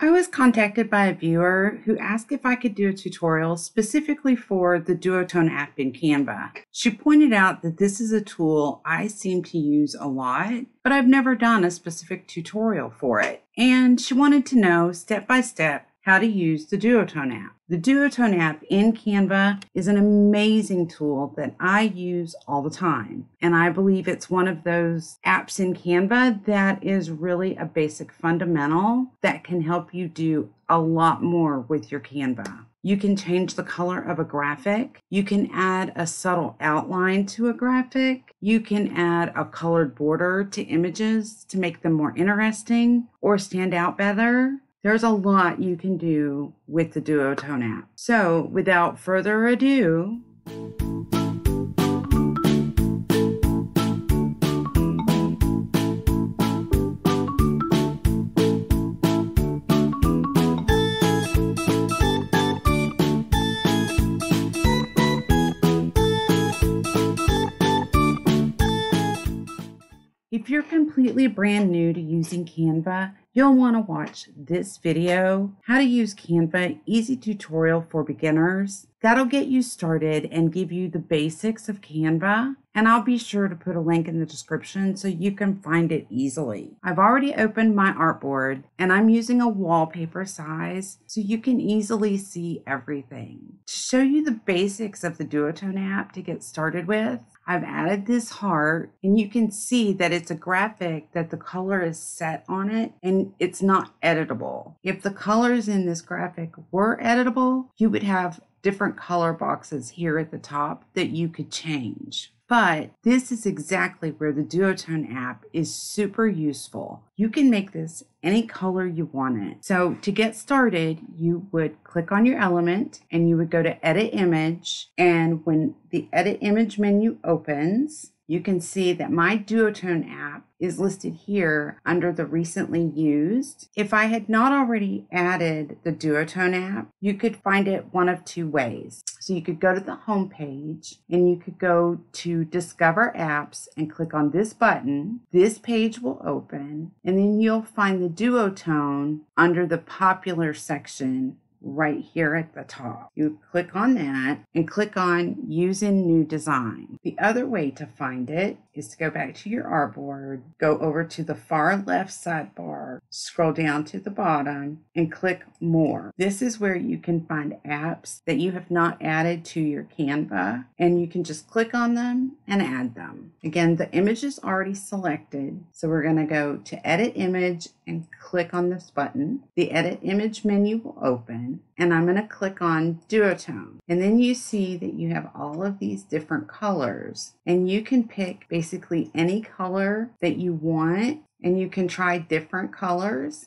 I was contacted by a viewer who asked if I could do a tutorial specifically for the Duotone app in Canva. She pointed out that this is a tool I seem to use a lot, but I've never done a specific tutorial for it. And she wanted to know step by step how to use the Duotone app. The Duotone app in Canva is an amazing tool that I use all the time. And I believe it's one of those apps in Canva that is really a basic fundamental that can help you do a lot more with your Canva. You can change the color of a graphic. You can add a subtle outline to a graphic. You can add a colored border to images to make them more interesting or stand out better. There's a lot you can do with the Duotone app. So, without further ado, If you're completely brand new to using Canva, you'll want to watch this video, How to Use Canva Easy Tutorial for Beginners. That'll get you started and give you the basics of Canva. And I'll be sure to put a link in the description so you can find it easily. I've already opened my artboard and I'm using a wallpaper size so you can easily see everything. To show you the basics of the Duotone app to get started with, I've added this heart and you can see that it's a graphic that the color is set on it and it's not editable. If the colors in this graphic were editable, you would have different color boxes here at the top that you could change. But this is exactly where the Duotone app is super useful. You can make this any color you want it. So to get started, you would click on your element and you would go to edit image. And when the edit image menu opens, you can see that my Duotone app is listed here under the recently used. If I had not already added the Duotone app, you could find it one of two ways. So you could go to the home page and you could go to discover apps and click on this button. This page will open and then you'll find the Duotone under the popular section right here at the top. You click on that and click on using new design. The other way to find it is to go back to your artboard, go over to the far left sidebar, scroll down to the bottom and click more. This is where you can find apps that you have not added to your Canva and you can just click on them and add them. Again, the image is already selected. So we're going to go to edit image and click on this button. The edit image menu will open and I'm going to click on duotone. And then you see that you have all of these different colors and you can pick basically any color that you want and you can try different colors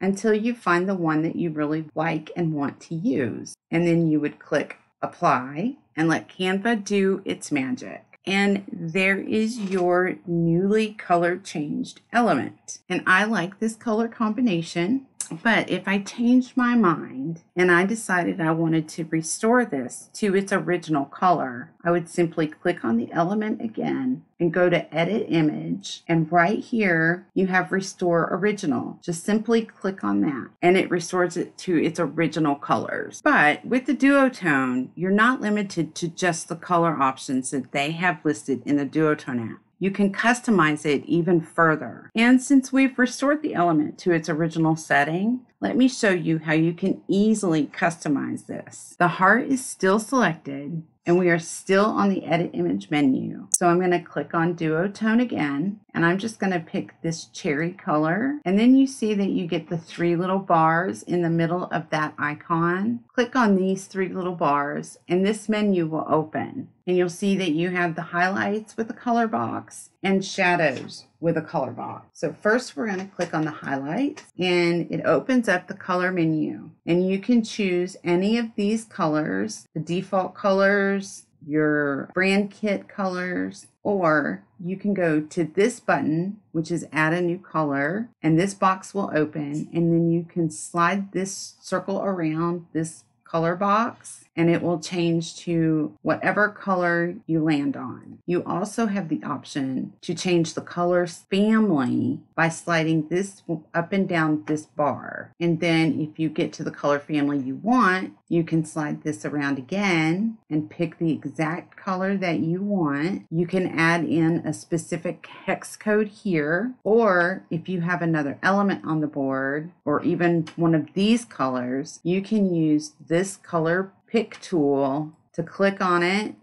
until you find the one that you really like and want to use. And then you would click apply and let Canva do its magic and there is your newly color changed element. And I like this color combination. But if I changed my mind and I decided I wanted to restore this to its original color, I would simply click on the element again and go to edit image. And right here, you have restore original. Just simply click on that and it restores it to its original colors. But with the duotone, you're not limited to just the color options that they have listed in the duotone app you can customize it even further. And since we've restored the element to its original setting, let me show you how you can easily customize this. The heart is still selected and we are still on the edit image menu. So I'm going to click on duotone again and I'm just going to pick this cherry color and then you see that you get the three little bars in the middle of that icon. Click on these three little bars and this menu will open and you'll see that you have the highlights with the color box and shadows with a color box. So first we're going to click on the highlights and it opens up the color menu and you can choose any of these colors, the default colors, your brand kit colors, or you can go to this button, which is add a new color, and this box will open and then you can slide this circle around this color box and it will change to whatever color you land on. You also have the option to change the color family by sliding this up and down this bar. And then if you get to the color family you want, you can slide this around again and pick the exact color that you want. You can add in a specific hex code here, or if you have another element on the board, or even one of these colors, you can use this color pick tool to click on it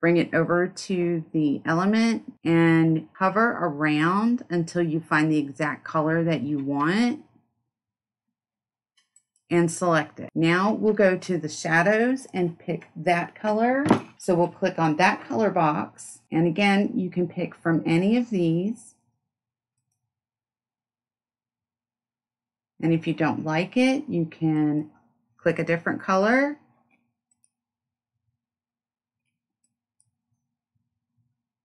bring it over to the element and hover around until you find the exact color that you want and select it. Now we'll go to the shadows and pick that color. So we'll click on that color box. And again, you can pick from any of these. And if you don't like it, you can click a different color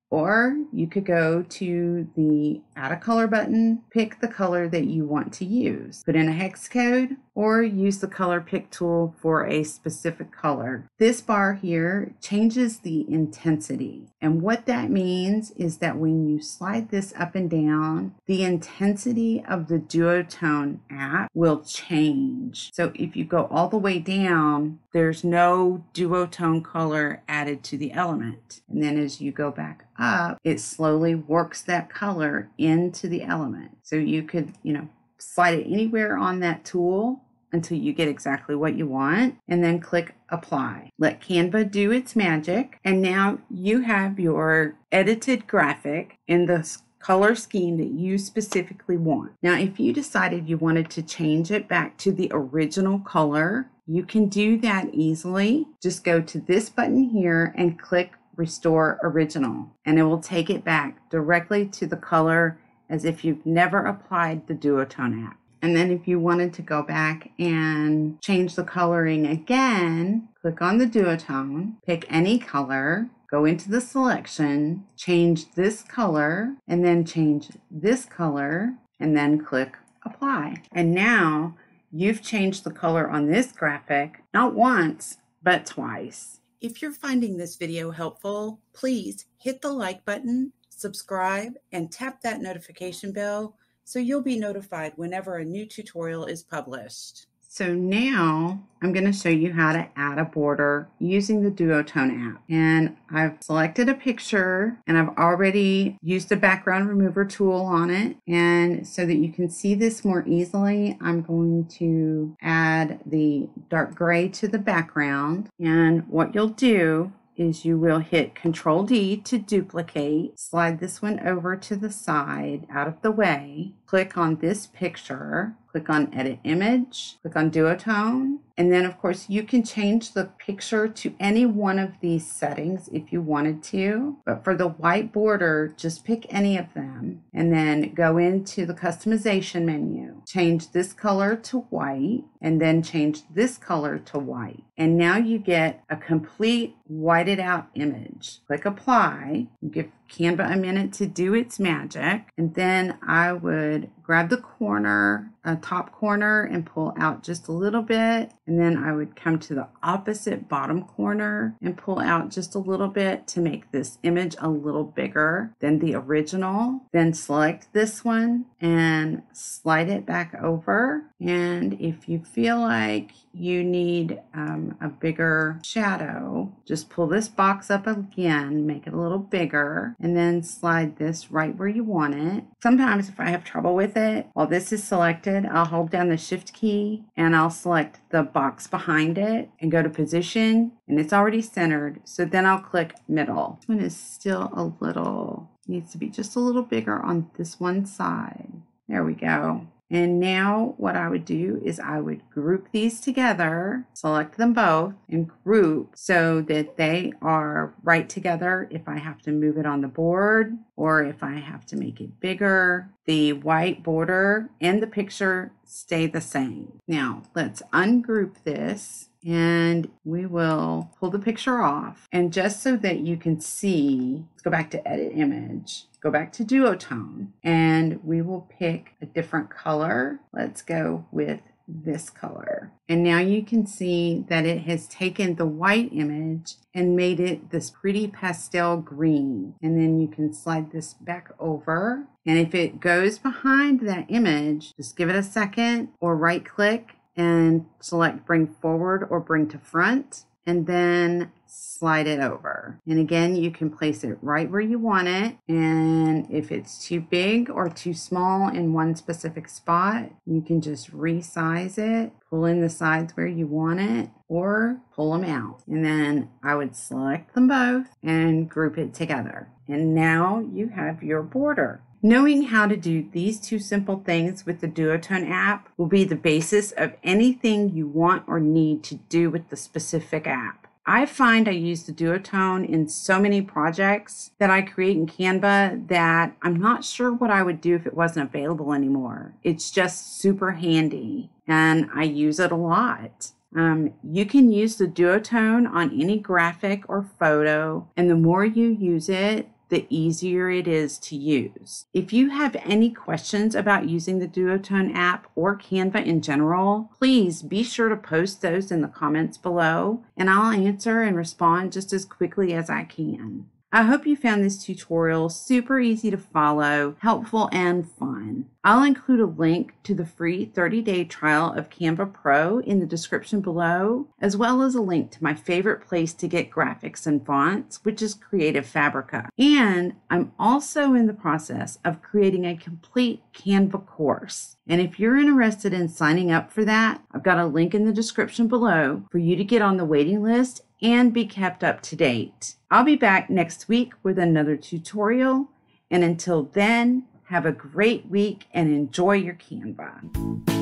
Or you could go to the add a color button, pick the color that you want to use, put in a hex code, or use the color pick tool for a specific color. This bar here changes the intensity. And what that means is that when you slide this up and down, the intensity of the duotone app will change. So if you go all the way down, there's no duotone color added to the element. And then as you go back up, it slowly works that color into the element. So you could, you know, slide it anywhere on that tool until you get exactly what you want and then click apply. Let Canva do its magic and now you have your edited graphic in the color scheme that you specifically want. Now if you decided you wanted to change it back to the original color, you can do that easily. Just go to this button here and click restore original and it will take it back directly to the color as if you've never applied the duotone app. And then if you wanted to go back and change the coloring again, click on the duotone, pick any color, go into the selection, change this color, and then change this color, and then click apply. And now you've changed the color on this graphic, not once, but twice. If you're finding this video helpful, please hit the like button, subscribe, and tap that notification bell so you'll be notified whenever a new tutorial is published. So now I'm going to show you how to add a border using the Duotone app. And I've selected a picture and I've already used the background remover tool on it. And so that you can see this more easily, I'm going to add the dark gray to the background. And what you'll do is you will hit Control D to duplicate, slide this one over to the side out of the way, click on this picture, click on Edit Image, click on Duotone, and then of course you can change the picture to any one of these settings if you wanted to. But for the white border, just pick any of them and then go into the customization menu. Change this color to white and then change this color to white. And now you get a complete whited out image. Click apply, give Canva a minute to do its magic. And then I would grab the corner, a top corner, and pull out just a little bit. And then I would come to the opposite bottom corner and pull out just a little bit to make this image a little bigger than the original. Then select this one and slide it back over. And if you feel like you need um, a bigger shadow, just pull this box up again, make it a little bigger, and then slide this right where you want it. Sometimes if I have trouble with it, while this is selected, I'll hold down the shift key and I'll select the box behind it and go to position and it's already centered. So then I'll click middle. This one is still a little, needs to be just a little bigger on this one side. There we go. And now what I would do is I would group these together, select them both and group so that they are right together if I have to move it on the board or if I have to make it bigger. The white border and the picture stay the same. Now let's ungroup this and we will pull the picture off. And just so that you can see, let's go back to edit image, go back to duotone, and we will pick a different color. Let's go with this color. And now you can see that it has taken the white image and made it this pretty pastel green. And then you can slide this back over. And if it goes behind that image, just give it a second or right click and select bring forward or bring to front and then slide it over. And again, you can place it right where you want it. And if it's too big or too small in one specific spot, you can just resize it, pull in the sides where you want it, or pull them out. And then I would select them both and group it together. And now you have your border. Knowing how to do these two simple things with the Duotone app will be the basis of anything you want or need to do with the specific app. I find I use the Duotone in so many projects that I create in Canva that I'm not sure what I would do if it wasn't available anymore. It's just super handy and I use it a lot. Um, you can use the Duotone on any graphic or photo, and the more you use it, the easier it is to use. If you have any questions about using the Duotone app or Canva in general, please be sure to post those in the comments below and I'll answer and respond just as quickly as I can. I hope you found this tutorial super easy to follow, helpful, and fun. I'll include a link to the free 30 day trial of Canva Pro in the description below, as well as a link to my favorite place to get graphics and fonts, which is Creative Fabrica. And I'm also in the process of creating a complete Canva course. And if you're interested in signing up for that, I've got a link in the description below for you to get on the waiting list and be kept up to date. I'll be back next week with another tutorial. And until then, have a great week and enjoy your Canva.